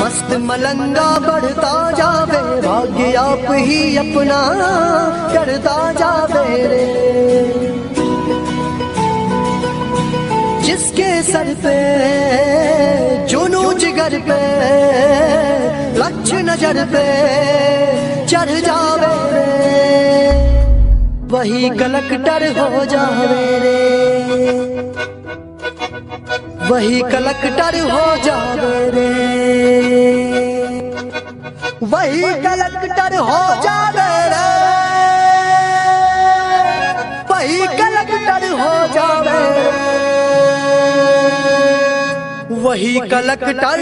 मस्त मलंगा बढ़ता जावे, भाग्य आप ही अपना करता जावे रे। जिसके सर पे जुनू जिगर पे लक्ष्य नज़र पे चढ़ जावे रे। वही कलक्टर हो जावे रे। वही कलक्टर हो जावे रे। वही कलक्टर हो जावे रे। वही कलक्टर हो जावे वही कलक्टर